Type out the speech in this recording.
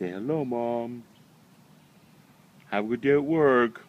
Say hello, Mom. Have a good day at work.